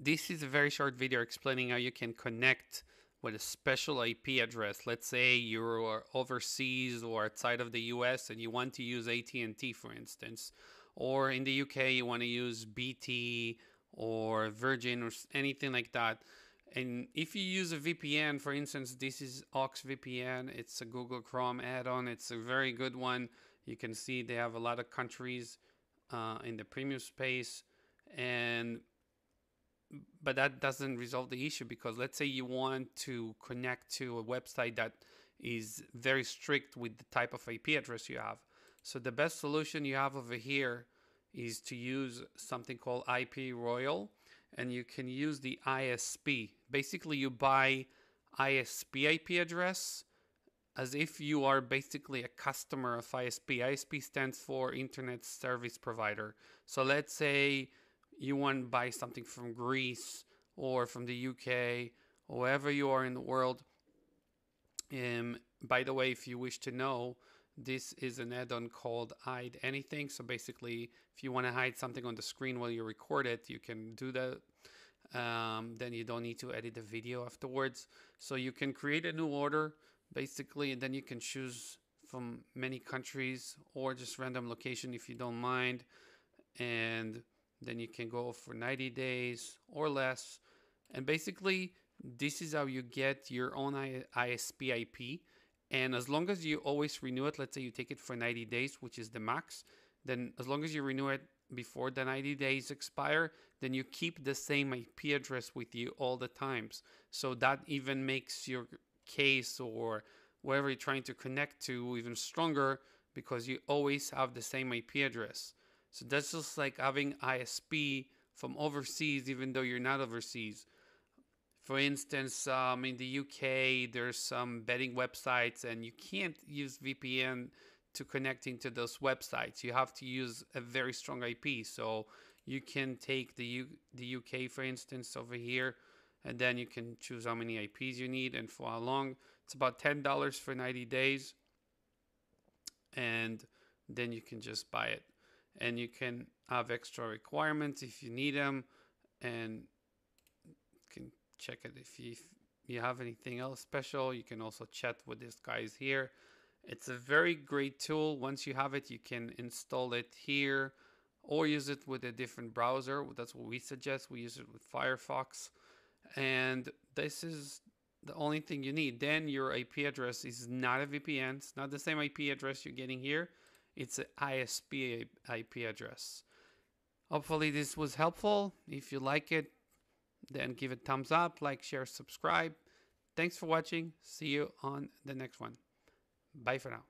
This is a very short video explaining how you can connect with a special IP address. Let's say you're overseas or outside of the US and you want to use AT&T for instance, or in the UK you want to use BT or Virgin or anything like that. And if you use a VPN, for instance, this is Hoxx VPN. It's a Google Chrome add-on. It's a very good one. You can see they have a lot of countries uh, in the premium space. And but that doesn't resolve the issue because let's say you want to connect to a website that is very strict with the type of IP address you have. So the best solution you have over here is to use something called IPRoyal and you can use the ISP. Basically you buy ISP IP address as if you are basically a customer of ISP. ISP stands for Internet Service Provider. So let's say you want to buy something from Greece or from the UK or wherever you are in the world. Um, by the way, if you wish to know, this is an add-on called hide anything. So basically, if you want to hide something on the screen while you record it, you can do that. Um, then you don't need to edit the video afterwards. So you can create a new order basically, and then you can choose from many countries or just random location if you don't mind. And then you can go for 90 days or less. And basically, this is how you get your own ISP IP. And as long as you always renew it, let's say you take it for 90 days, which is the max, then as long as you renew it before the 90 days expire, then you keep the same IP address with you all the times. So that even makes your case or wherever you're trying to connect to even stronger because you always have the same IP address. So that's just like having ISP from overseas, even though you're not overseas. For instance, um, in the UK, there's some betting websites, and you can't use VPN to connecting to those websites. You have to use a very strong IP. So you can take the U the UK, for instance, over here, and then you can choose how many IPs you need and for how long. It's about ten dollars for 90 days, and then you can just buy it and you can have extra requirements if you need them and can check it if you, if you have anything else special. You can also chat with these guys here. It's a very great tool. Once you have it you can install it here or use it with a different browser. That's what we suggest. We use it with Firefox. And this is the only thing you need. Then your IP address is not a VPN it's not the same IP address you're getting here it's an ISP IP address. Hopefully this was helpful. If you like it, then give it thumbs up, like, share, subscribe. Thanks for watching. See you on the next one. Bye for now.